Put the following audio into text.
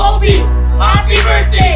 Kobe. Happy birthday.